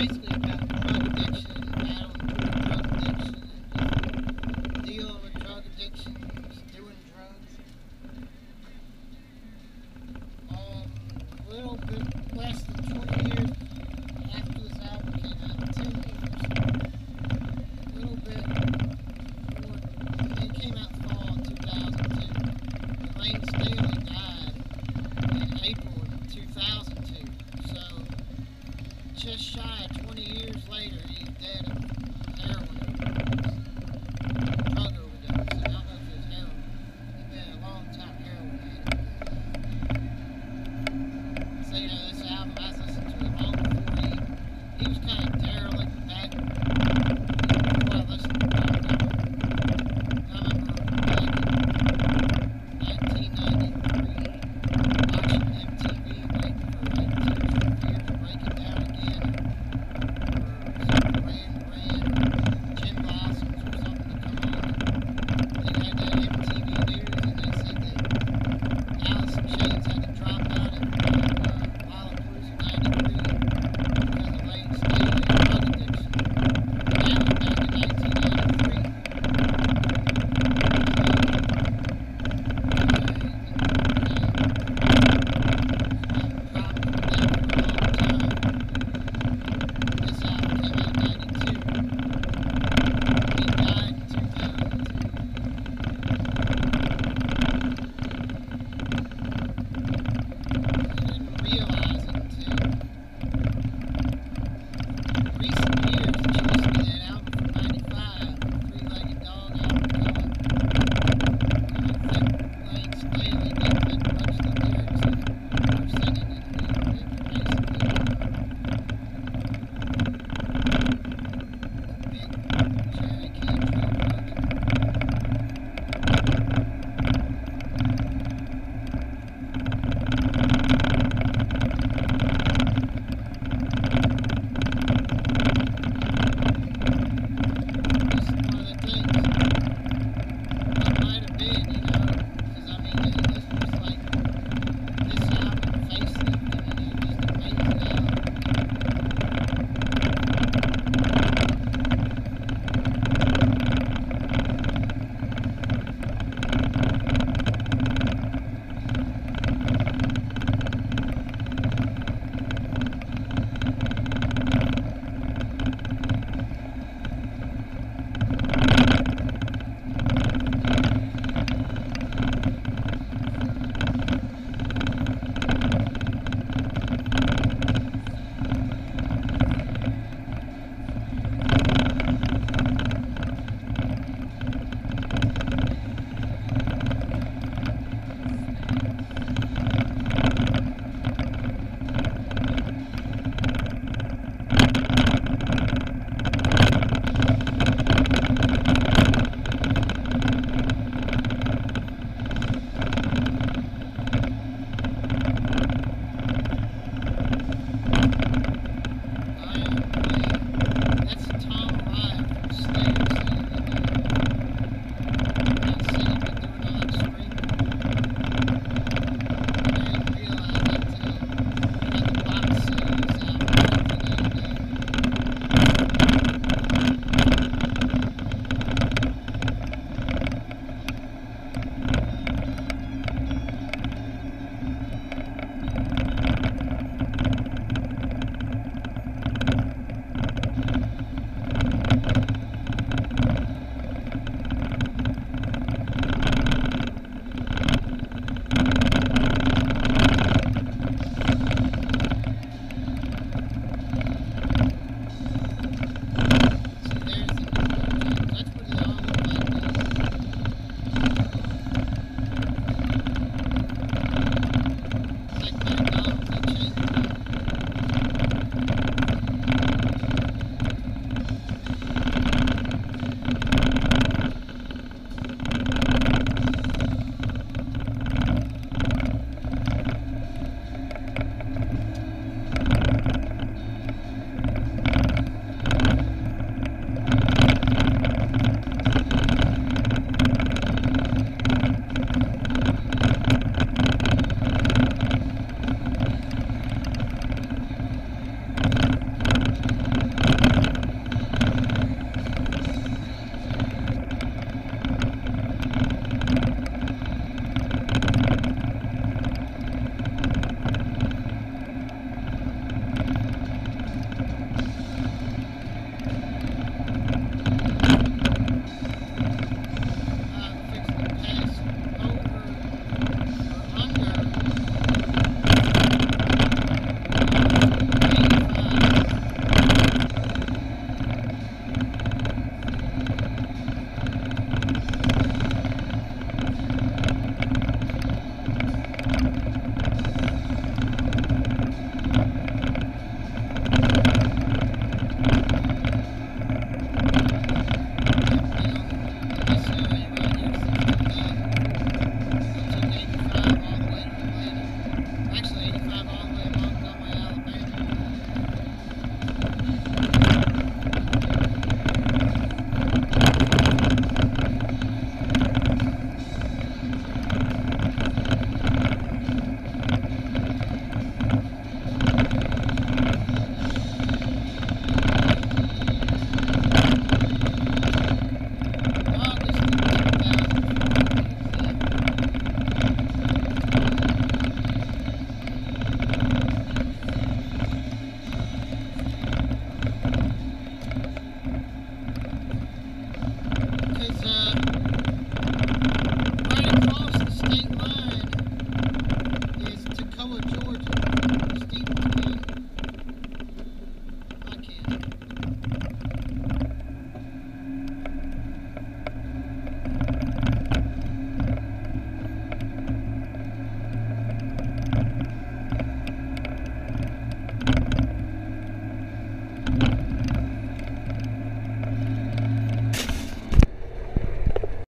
basically about drug addiction and battling drug addiction and deal with drug addiction, doing drugs. Um, a little bit less than 20 years after this album came out, 10 years. A little bit more, it came out fall 2010. Layne Staley died in April. Just shy of 20 years later, he's dead